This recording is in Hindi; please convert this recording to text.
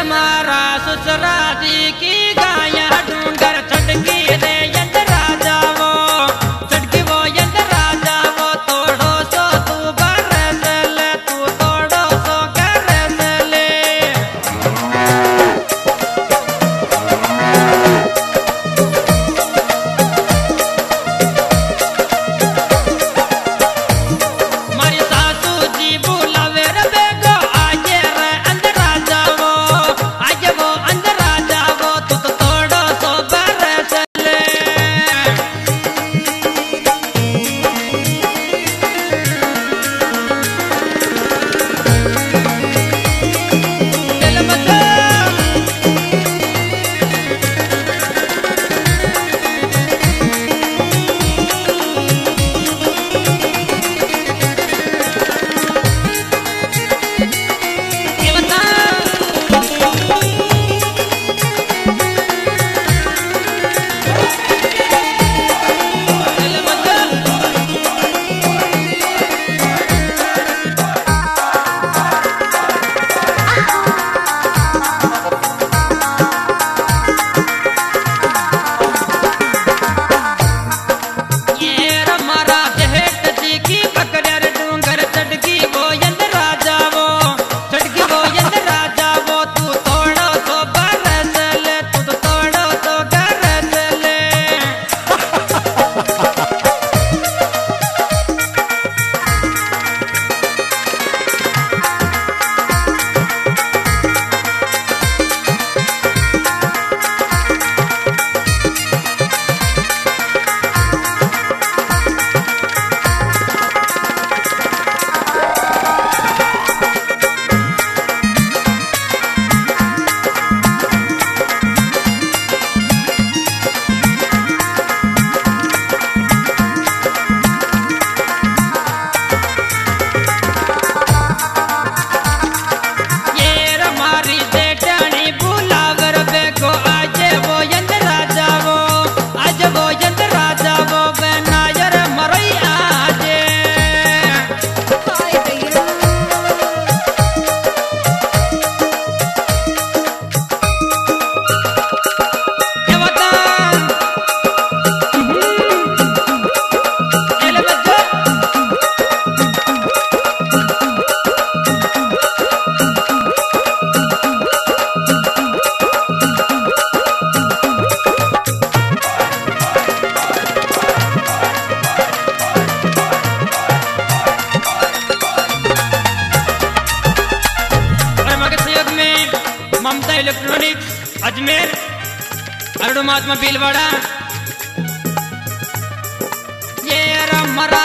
हमारा ससुरा जी की इलेक्ट्रॉनिक्स अजमेर अरुण महात्मा भीलवाड़ा ये मरा